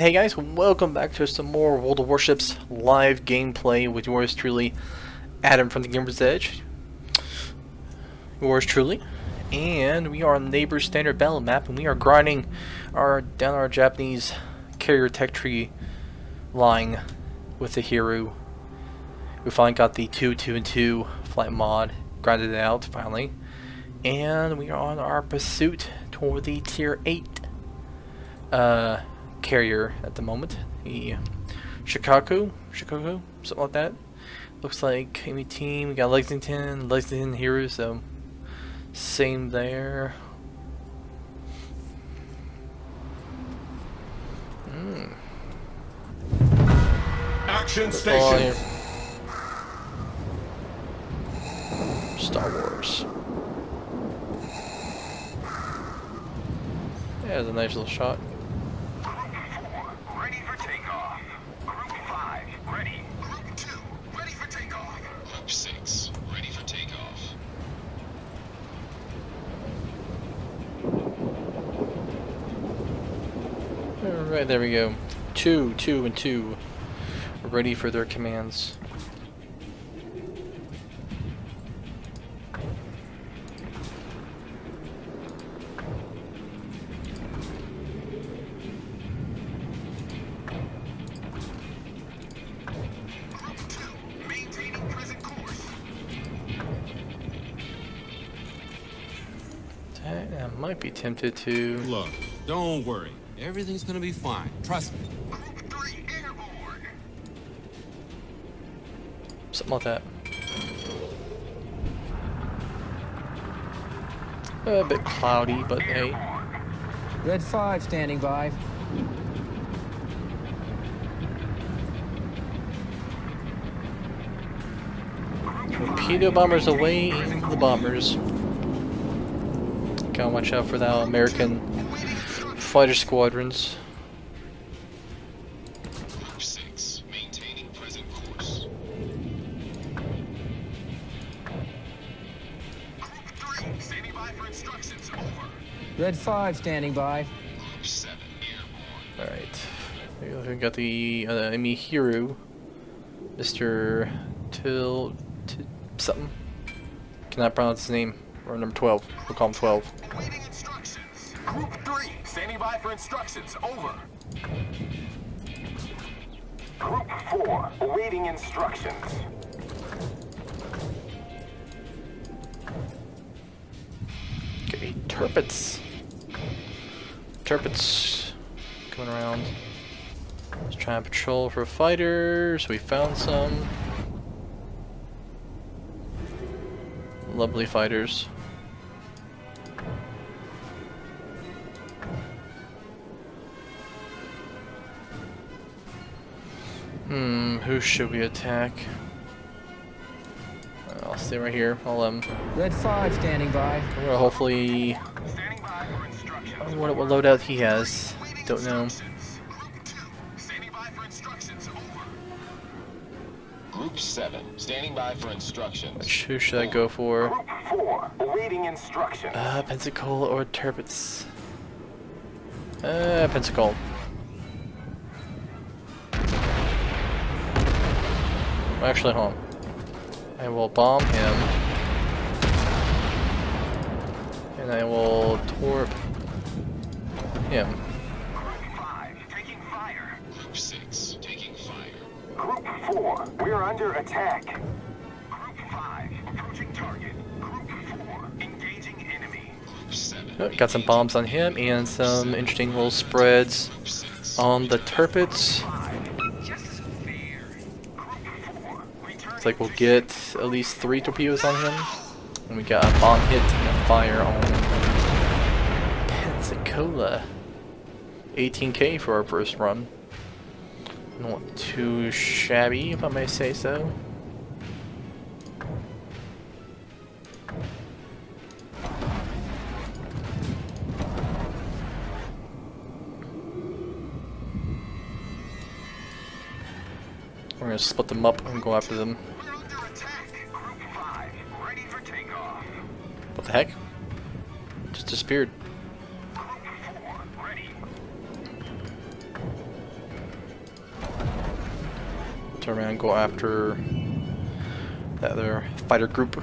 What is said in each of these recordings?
And hey guys, welcome back to some more World of Warships live gameplay with yours truly, Adam from the Gamer's Edge. Yours truly. And we are on Neighbor's Standard Battle Map, and we are grinding our down our Japanese carrier tech tree line with the Hiryu. We finally got the 2, 2, and 2 flight mod, grinded it out finally. And we are on our pursuit toward the tier 8 uh, carrier at the moment. The Chicago, Chicago, something like that. Looks like enemy team. We got Lexington, Lexington here, so same there. Mm. Action station. Star Wars. Yeah, it was a nice little shot. Ready for takeoff. Group 5, ready. Group 2, ready for takeoff. Group 6, ready for takeoff. Alright, there we go. Two, two, and two. Ready for their commands. Group 2, maintaining present course. Uh, I might be tempted to. Look, don't worry. Everything's gonna be fine. Trust me. Group 3, airborne. Something like that. A bit cloudy, but hey. Red 5 standing by. Torpedo bombers away, the bombers. Gotta watch out for that American fighter squadrons. Group 6, maintaining present course. Group 3, standing by for instructions. Over. Red 5 standing by. Group 7, airborne. Alright. We got the uh, enemy Hiryu, Mr. Till. T something. Cannot pronounce his name. Or number 12. We'll call him 12. By for instructions. Over. Group 4, awaiting instructions. Okay, Tirpitz. Tirpitz coming around. Just trying to patrol for fighters. We found some. Lovely fighters. Hmm, who should we attack? I'll stay right here. I'll um, Red 5 standing by. I'm hopefully Standing by for instructions. I wonder what loadout he has. Don't know. Group 2, standing by for instructions. Over. Group 7, standing by for instructions. Which who should I go for? Group 4, awaiting instructions. Uh, Pensacola or Tirpitz? Uh, Pensacola. Actually, home. I will bomb him. And I will torp him. Group 5, taking fire. Group 6, taking fire. Group 4, we're under attack. Group 5, approaching target. Group 4, engaging enemy. Group 7, Oh, got some bombs on him and some interesting little spreads on the Tirpitz. Looks like we'll get at least three torpedoes on him. And we got a bomb hit and a fire on Pensacola. 18k for our first run. Not too shabby, if I may say so. Gonna split them up and go after them. We're under attack. Group 5, ready for takeoff. What the heck? Just disappeared. Group 4, ready. turn around go after that other fighter group.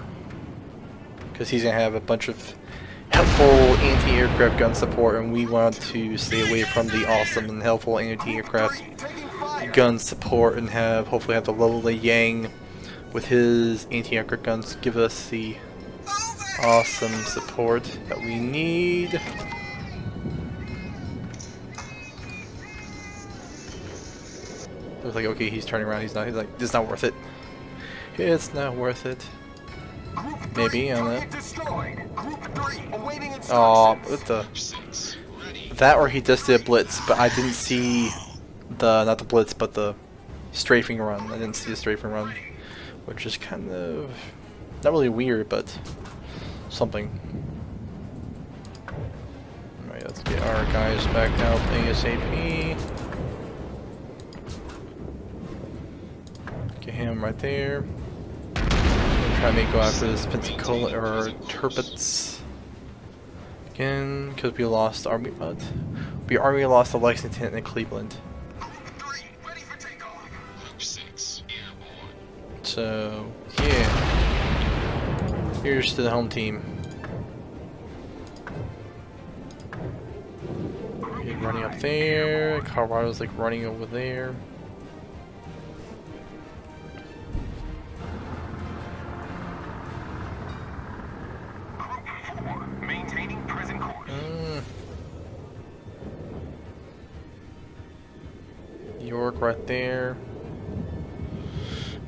Because he's to have a bunch of helpful anti-aircraft gun support and we want to stay away from the awesome and helpful anti-aircraft gun support and have hopefully have the lovely Yang with his anti-aircraft guns give us the awesome support that we need. Looks like okay, he's turning around. He's not. He's like, it's not worth it. It's not worth it. Maybe that. Oh, what the? That or he just did a blitz, but I didn't see the not the blitz, but the strafing run. I didn't see the strafing run, which is kind of not really weird, but something. Alright, let's get our guys back out ASAP. Get him right there. Try to go after this Pensacola or Tirpitz again because we lost Army, but we already lost the Lexington and Cleveland. So yeah, here's to the home team. Running up there. Colorado's like running over there.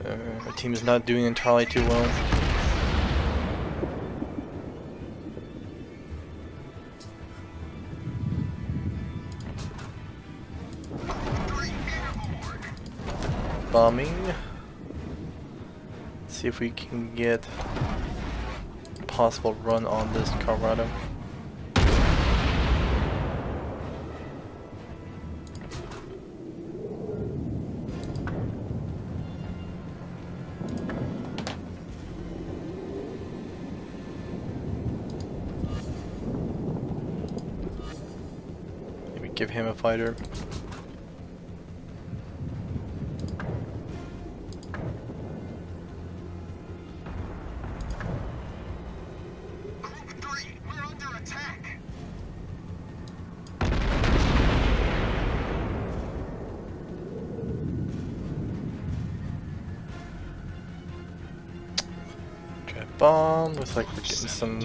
Uh, our team is not doing entirely too well. Bombing. See if we can get a possible run on this Colorado. Give him a fighter. Group 3, we're under attack. Trap bomb. Looks like we're getting some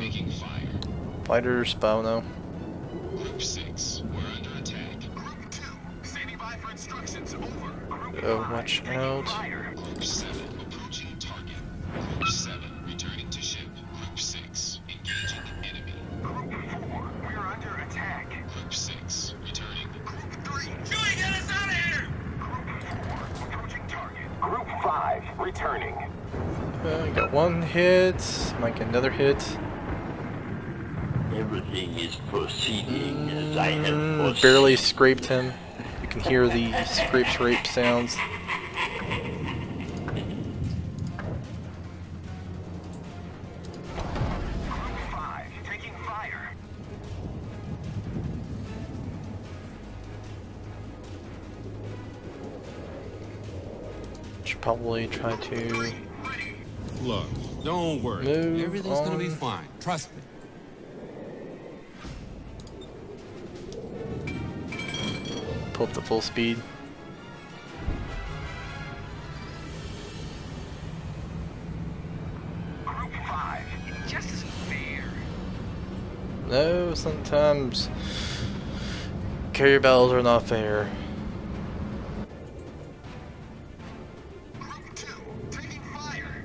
fighters, but I. Group 6, we're under by for instructions. Over. Group Oh, 5, watch out. Group 7, approaching target. Group 7, returning to ship. Group 6, engaging enemy. Group 4, we're under attack. Group 6, returning. Group 3, Chewie, get us out of here! Group 4, approaching target. Group 5, returning. Uh, got one hit. Might get another hit. Everything is proceeding as I have Mm, foreseen. barely scraped him. Can hear the scrape scrape sounds. Group 5, taking fire. Should probably try to. Look, don't worry. Everything's gonna be fine. Trust me. Pull up to full speed. Group 5, it just isn't fair. No, sometimes carrier battles are not fair. Group 2, taking fire.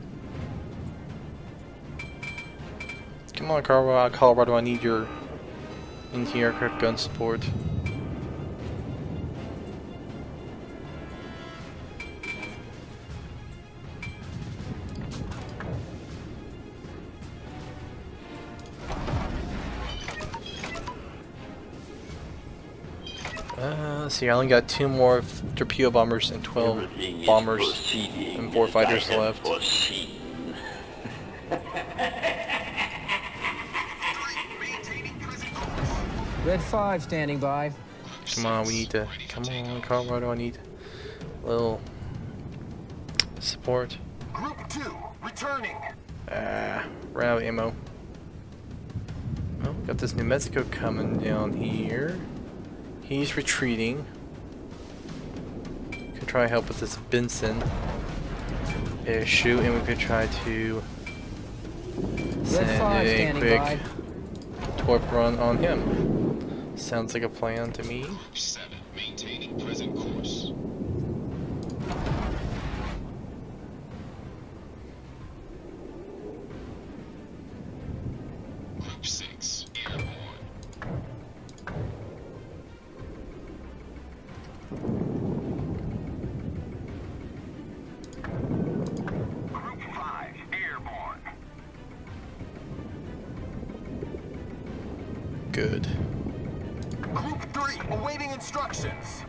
Come on. Colorado, I need your anti-aircraft gun support. Uh, let's see, I only got two more f- torpedo bombers and 12 Everything bombers. and four fighters left. foreseen. Maintaining. Red 5 standing by. Come on, we need to. Come on, Colorado, I need a little Support. Group 2, returning. Ah, ran out of ammo. Oh, got this New Mexico coming down here. He's retreating. Could try to help with this Benson issue, and we could try to send a quick by. torp run on him. Sounds like a plan to me. Group 7, maintaining present course. Group 6, Good. Group 3, awaiting instructions.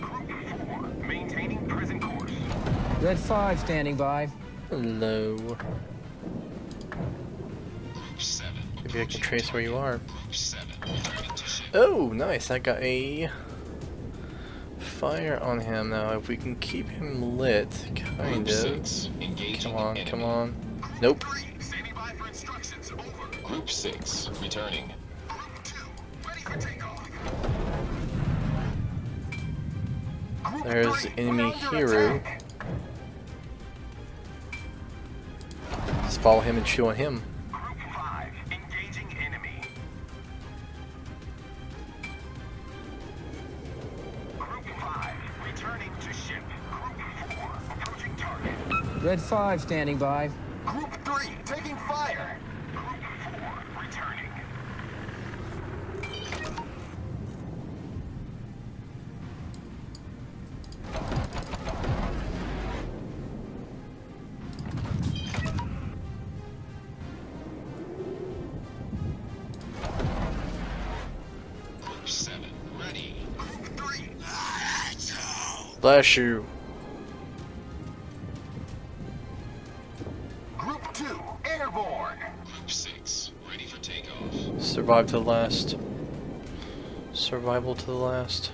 Group 4, maintaining present course. Red 5 standing by. Hello. 7, Maybe I can trace where you are. 7, returning to ship. Oh, nice. I got a fire on him now. If we can keep him lit, kind Group of. 6, Come on, the come on. Nope. 3, standing by for instructions. Over. Group 6, returning. There's enemy we're hero. Just follow him and chew on him. Group 5, engaging enemy. Group 5, returning to ship. Group 4, approaching target. Red 5 standing by. Bless you. Group 2, airborne. Group 6, ready for takeoff. Survive to the last. Survival to the last.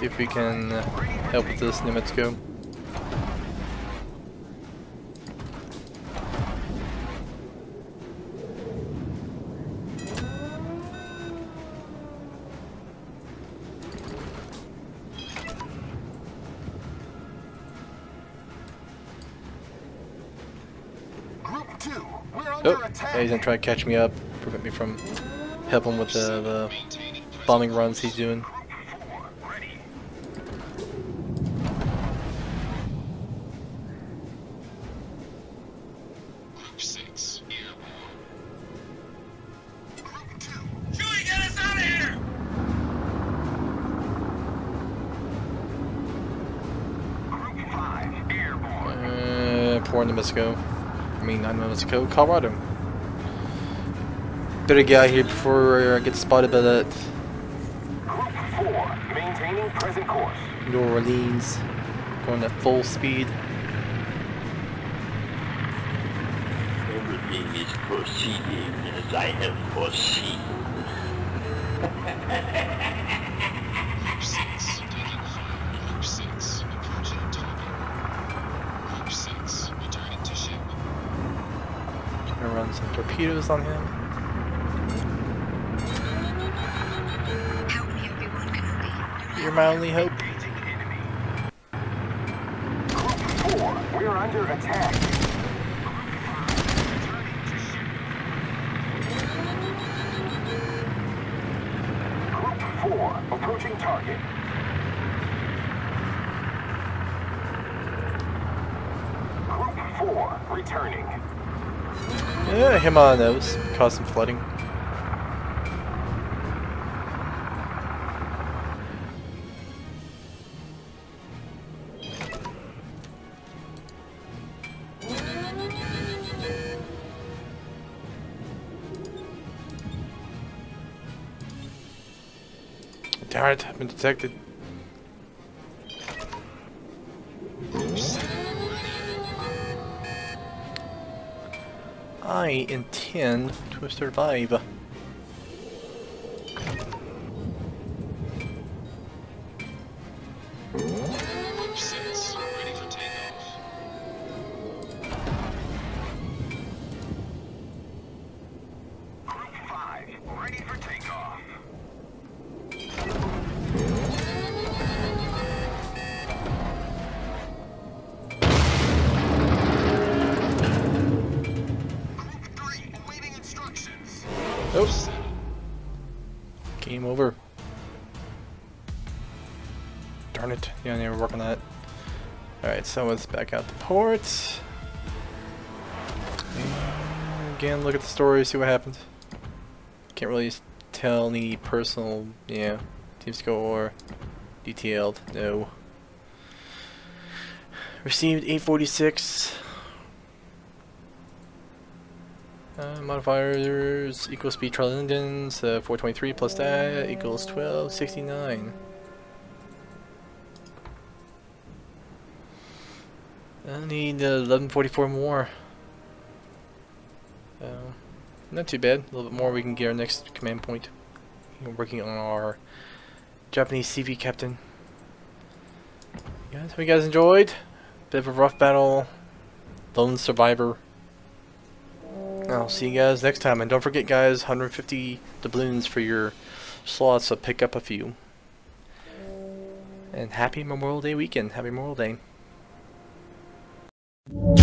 See if we can help with this Nemetzko. Group 2, we're under Oh, yeah, he's gonna try to catch me up, prevent me from helping with the, the bombing runs he's doing. Uh, poor Nemetzko. I mean, nine not Nemetzko, Colorado. Better get out here before I get spotted by that Group 4, maintaining present course. New Orleans. Going at full speed. Everything is proceeding as I have foreseen. Group 6, taking fire. Group 6, approaching target. Group 6, returning to ship. Gonna run some torpedoes on him. Help me, Obi-Wan Kenobi. You're my only hope. Group 4, we're under attack. Group 4, approaching target. Group 4, returning. Yeah, him uh, on the nose. Cause some flooding. Darn it, I've been detected. I intend to survive. It. Yeah, they were on that. Alright, so let's back out the ports. And again, look at the story, see what happens. Can't really tell any personal, yeah, team score, detailed, no. Received 846. Uh, modifiers equal speed engines, uh, 423 plus that equals 1269. I need uh, 1144 more. Uh, not too bad. A little bit more we can get our next command point. We're working on our Japanese CV captain. Guys, hope you guys enjoyed. Bit of a rough battle. Lone survivor. I'll see you guys next time. And don't forget, guys, 150 doubloons for your slots, so pick up a few. And happy Memorial Day weekend. Happy Memorial Day you